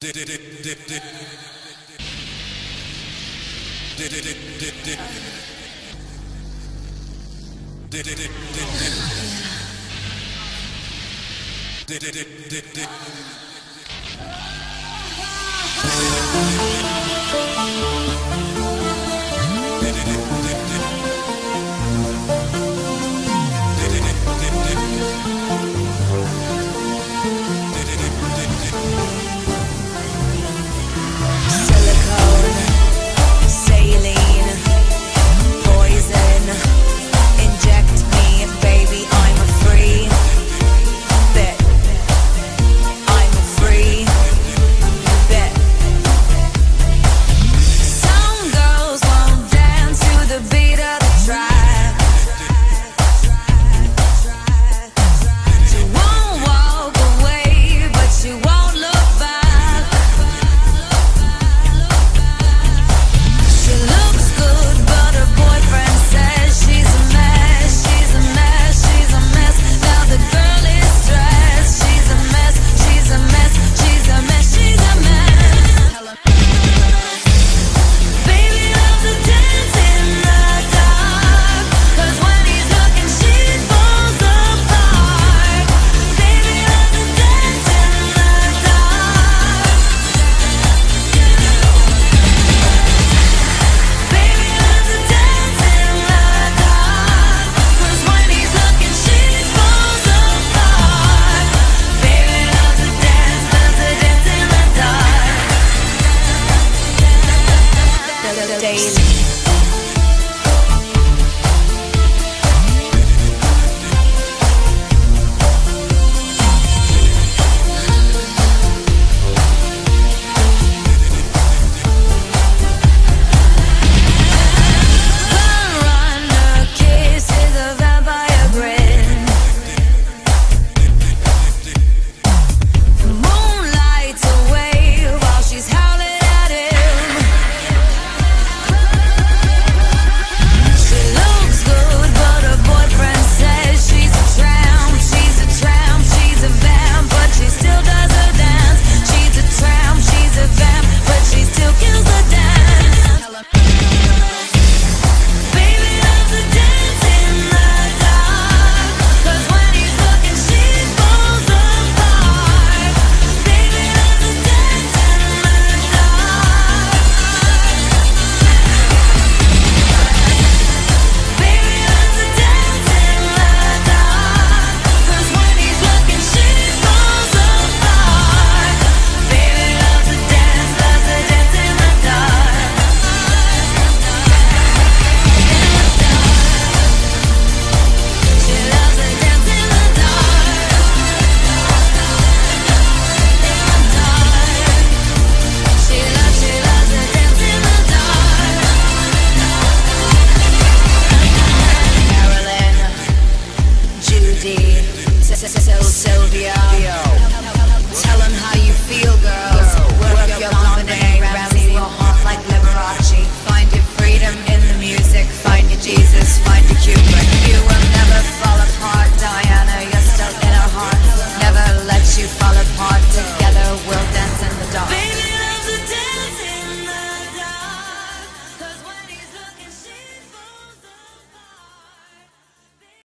Did it, did it. Daily. Andy, Sylvia.